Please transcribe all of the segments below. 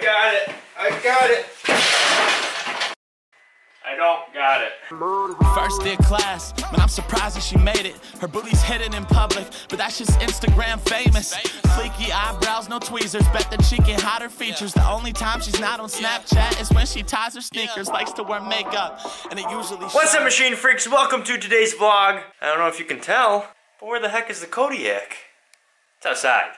I got it. I got it. I don't got it. First day of class, man, I'm surprised that she made it. Her booty's hidden in public, but that's just Instagram famous. Fleeky eyebrows, no tweezers, bet that she can hide her features. The only time she's not on Snapchat is when she ties her sneakers. Likes to wear makeup, and it usually. What's up, Machine Freaks? Welcome to today's vlog. I don't know if you can tell, but where the heck is the Kodiak? It's outside.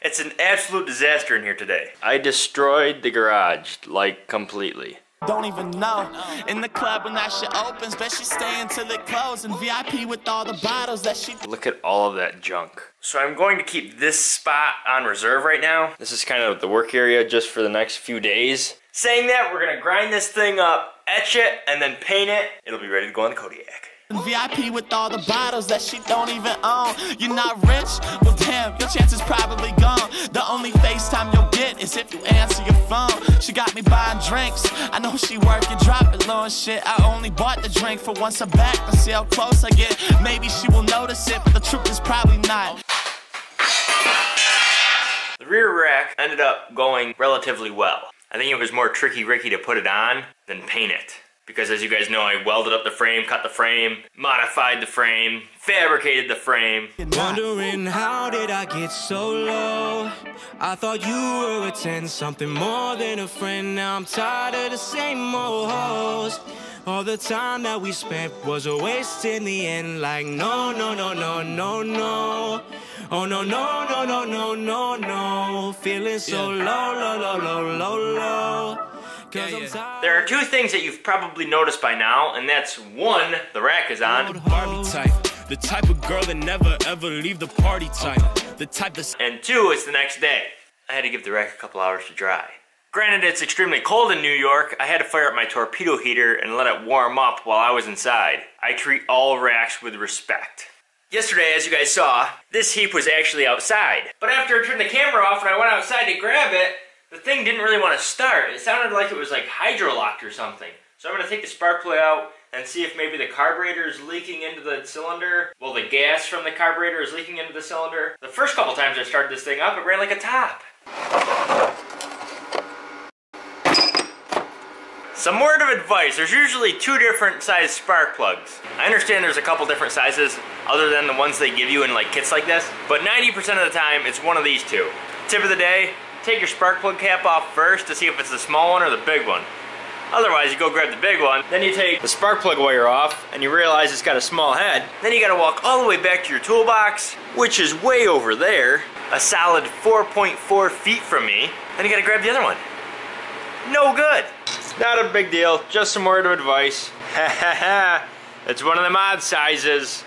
It's an absolute disaster in here today. I destroyed the garage, like, completely. Don't even know. In the club when that shit opens, bet she stay until it closes. And VIP with all the bottles that she. Look at all of that junk. So I'm going to keep this spot on reserve right now. This is kind of the work area just for the next few days. Saying that, we're gonna grind this thing up, etch it, and then paint it. It'll be ready to go on the Kodiak. VIP with all the bottles that she don't even own. You're not rich? Well, damn, your chance is probably gone. The only FaceTime you'll get is if you answer your phone. She got me buying drinks. I know she working, drop it low and shit. I only bought the drink for once I'm back to see how close I get. Maybe she will notice it, but the truth is probably not. The rear rack ended up going relatively well. I think it was more tricky Ricky to put it on than paint it. Because as you guys know, I welded up the frame, cut the frame, modified the frame, fabricated the frame. Wondering how did I get so low? I thought you were a 10, something more than a friend. Now I'm tired of the same old hoes. All the time that we spent was a waste in the end. Like, no, no, no, no, no, no. Oh, no, no, no, no, no, no, no. Feeling so low, low, low, low, low, low. Cause I'm tired. There are two things that you've probably noticed by now, and that's one, the rack is on, Barbie type. The type of girl that never ever leave the party type. The type that's and two, it's the next day. I had to give the rack a couple hours to dry. Granted, it's extremely cold in New York. I had to fire up my torpedo heater and let it warm up while I was inside. I treat all racks with respect. Yesterday, as you guys saw, this heap was actually outside. But after I turned the camera off and I went outside to grab it, the thing didn't really want to start. It sounded like it was like hydrolocked or something. So I'm going to take the spark plug out and see if maybe the carburetor is leaking into the cylinder. Well, the gas from the carburetor is leaking into the cylinder. The first couple times I started this thing up, it ran like a top. Some word of advice, there's usually two different size spark plugs. I understand there's a couple different sizes other than the ones they give you in like kits like this, but 90% of the time it's one of these two. Tip of the day, take your spark plug cap off first to see if it's the small one or the big one. Otherwise, you go grab the big one, then you take the spark plug wire off, and you realize it's got a small head. Then you gotta walk all the way back to your toolbox, which is way over there, a solid 4.4 feet from me. Then you gotta grab the other one. No good. Not a big deal, just some word of advice. Ha ha ha. It's one of them odd sizes.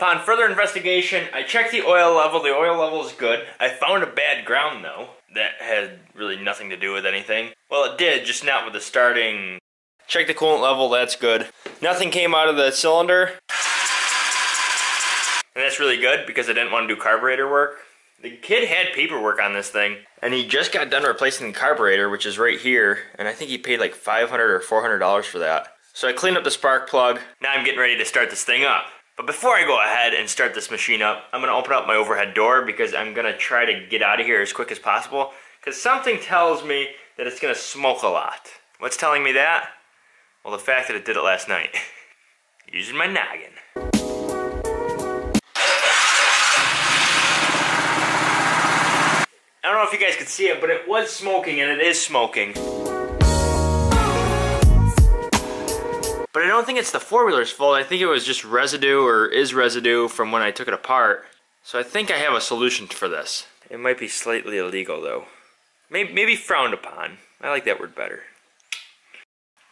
Upon further investigation, I checked the oil level. The oil level is good. I found a bad ground though. That had really nothing to do with anything. Well, it did, just not with the starting. Check the coolant level, that's good. Nothing came out of the cylinder. And that's really good because I didn't want to do carburetor work. The kid had paperwork on this thing, and he just got done replacing the carburetor, which is right here, and I think he paid like 500 or $400 for that. So I cleaned up the spark plug. Now I'm getting ready to start this thing up. But before I go ahead and start this machine up, I'm gonna open up my overhead door because I'm gonna try to get out of here as quick as possible because something tells me that it's gonna smoke a lot. What's telling me that? Well, the fact that it did it last night. Using my noggin. I don't know if you guys could see it, but it was smoking and it is smoking. But I don't think it's the four-wheeler's fault. I think it was just residue or is residue from when I took it apart. So I think I have a solution for this. It might be slightly illegal though. Maybe, maybe frowned upon. I like that word better.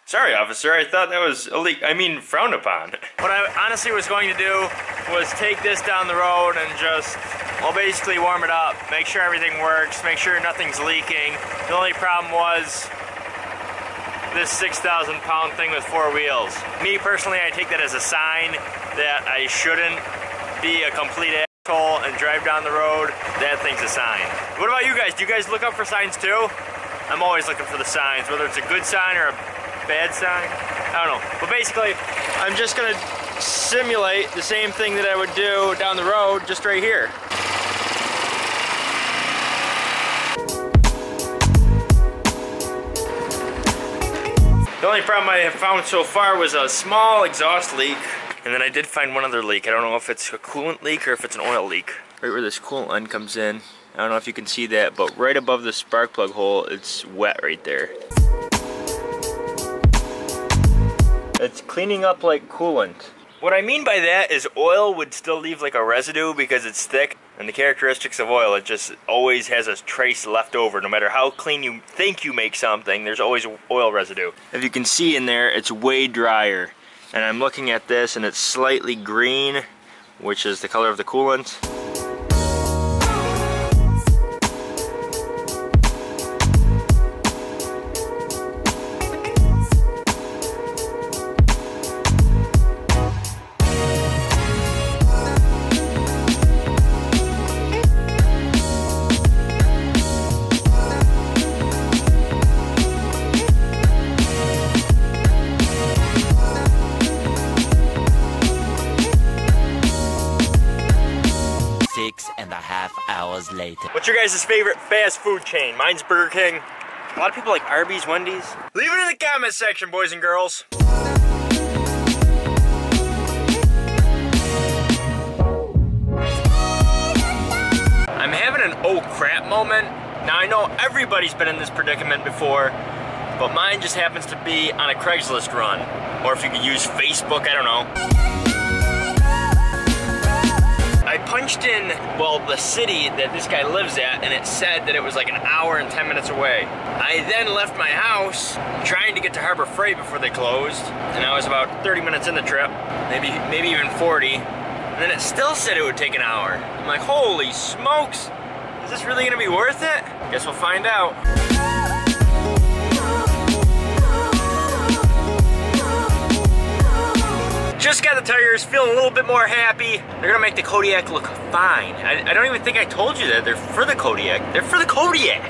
Sorry, officer. I thought that was illegal. I mean, frowned upon. What I honestly was going to do was take this down the road and just, well, basically warm it up. Make sure everything works. Make sure nothing's leaking. The only problem was this 6,000 pound thing with four wheels. Me personally, I take that as a sign that I shouldn't be a complete asshole and drive down the road. That thing's a sign. What about you guys? Do you guys look up for signs too? I'm always looking for the signs, whether it's a good sign or a bad sign. I don't know. But basically, I'm just gonna simulate the same thing that I would do down the road, just right here. Only problem I have found so far was a small exhaust leak. And then I did find one other leak. I don't know if it's a coolant leak or if it's an oil leak. Right where this coolant line comes in. I don't know if you can see that, but right above the spark plug hole, it's wet right there. It's cleaning up like coolant. What I mean by that is oil would still leave like a residue because it's thick. And the characteristics of oil, it just always has a trace left over. No matter how clean you think you make something, there's always oil residue. If you can see in there, it's way drier. And I'm looking at this and it's slightly green, which is the color of the coolant. Six and a half hours later. What's your guys' favorite fast food chain? Mine's Burger King. A lot of people like Arby's, Wendy's. Leave it in the comment section, boys and girls. I'm having an oh crap moment. Now I know everybody's been in this predicament before, but mine just happens to be on a Craigslist run. Or if you could use Facebook, I don't know. Punched in, well, the city that this guy lives at, and it said that it was like an hour and 10 minutes away. I then left my house trying to get to Harbor Freight before they closed, and I was about 30 minutes in the trip, maybe, maybe even 40. And then it still said it would take an hour. I'm like, holy smokes, is this really gonna be worth it? Guess we'll find out. Just got the tires, feeling a little bit more happy. They're gonna make the Kodiak look fine. I, I don't even think I told you that they're for the Kodiak. They're for the Kodiak.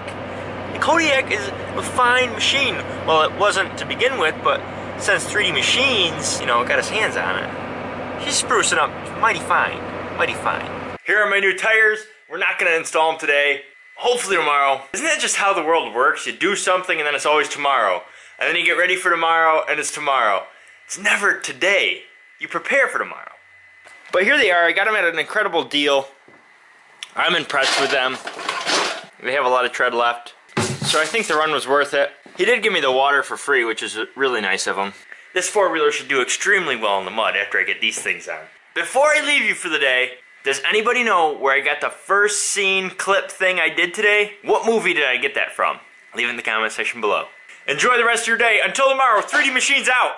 The Kodiak is a fine machine. Well, it wasn't to begin with, but since 3D Machines, you know, got his hands on it, he's sprucing up mighty fine, mighty fine. Here are my new tires. We're not gonna install them today. Hopefully tomorrow. Isn't that just how the world works? You do something and then it's always tomorrow. And then you get ready for tomorrow and it's tomorrow. It's never today. You prepare for tomorrow. But here they are. I got them at an incredible deal. I'm impressed with them. They have a lot of tread left. So I think the run was worth it. He did give me the water for free, which is really nice of him. This four-wheeler should do extremely well in the mud after I get these things on. Before I leave you for the day, does anybody know where I got the first scene clip thing I did today? What movie did I get that from? Leave it in the comment section below. Enjoy the rest of your day. Until tomorrow, 3D Machines out!